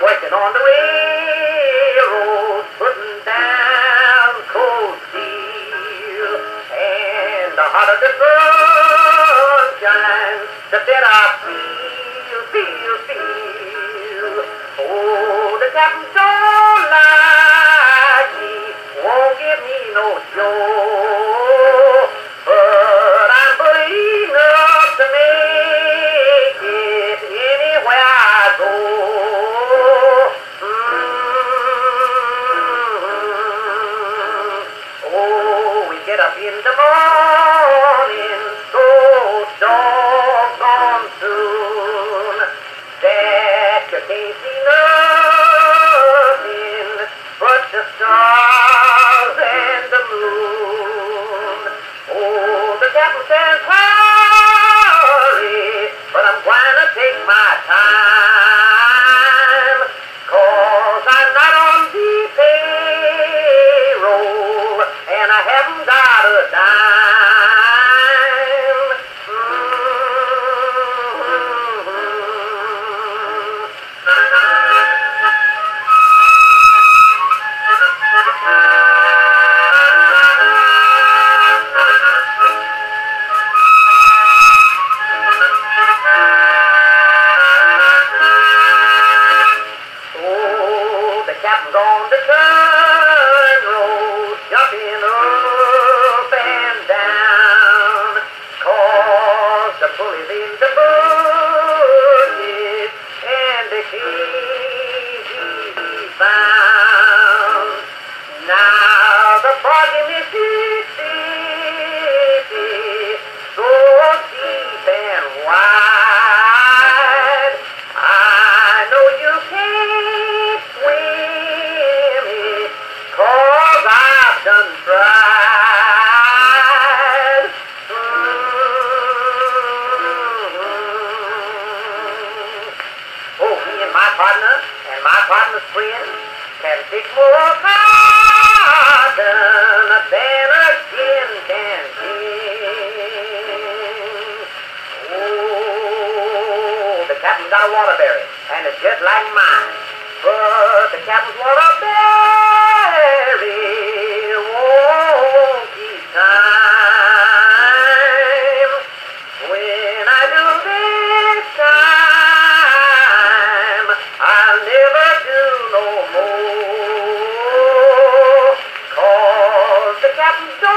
Working on the railroad, putting down cold steel. And the hotter the sun shines, the better I feel, feel, feel. Oh, the captain don't like me, won't give me no joy. Says, hurry, but I'm to take my time. Cause I'm not on the payroll, and I haven't got a dime. The on the turn road, jumping up and down. Cause the pulley's in the bucket, and the easy found. Now friend can more than a can. Oh, the captain's got a waterberry, and it's just like mine. But the captain's waterberry no